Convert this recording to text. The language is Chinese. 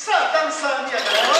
上当三年了